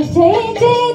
हो जय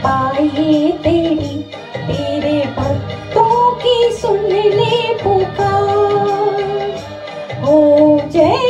कृपाई तेरी तेरे भक्तों की सुन ले पुकार। हो जय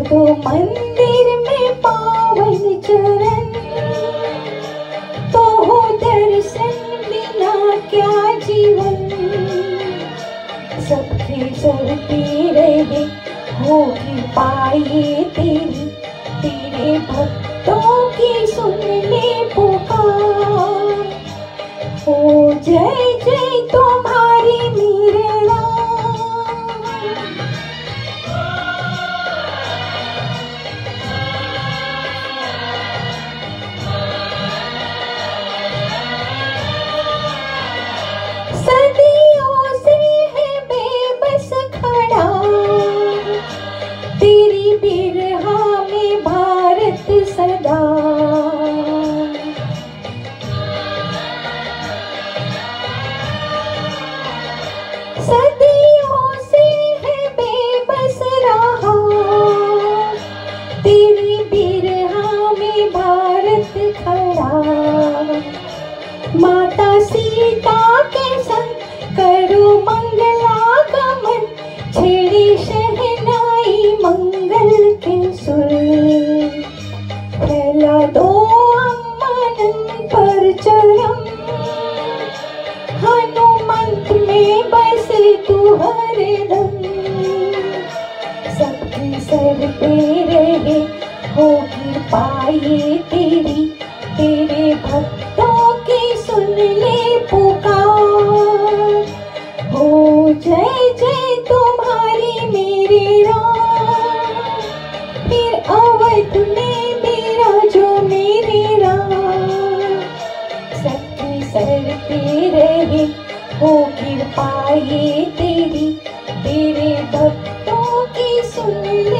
रख दो मंदिर में पावन चरण। तो हो दर्शन बिना क्या जीवन। सबके पे रहे हो पाए तेरी। तेरे भक्तों की सुन ले पुकार। हो जय जय तुम्हारी माता सीता के संग करो मंगला मंगलागमन। छेड़ी शहनाई मंगल के सुर। फैला दो अम्मन पर चरम। हनुमंत में बसे तू हरदम सबके सर पे रहे होगी पाए तेरी, तेरे भक्तों सुन ले पुकार। हो जय जय तुम्हारी मेरे राम फिर अवध में विराजो मेरे राम सबके सर पे रहे, हो कृपाए तेरी। तेरे भक्तों की सुन ले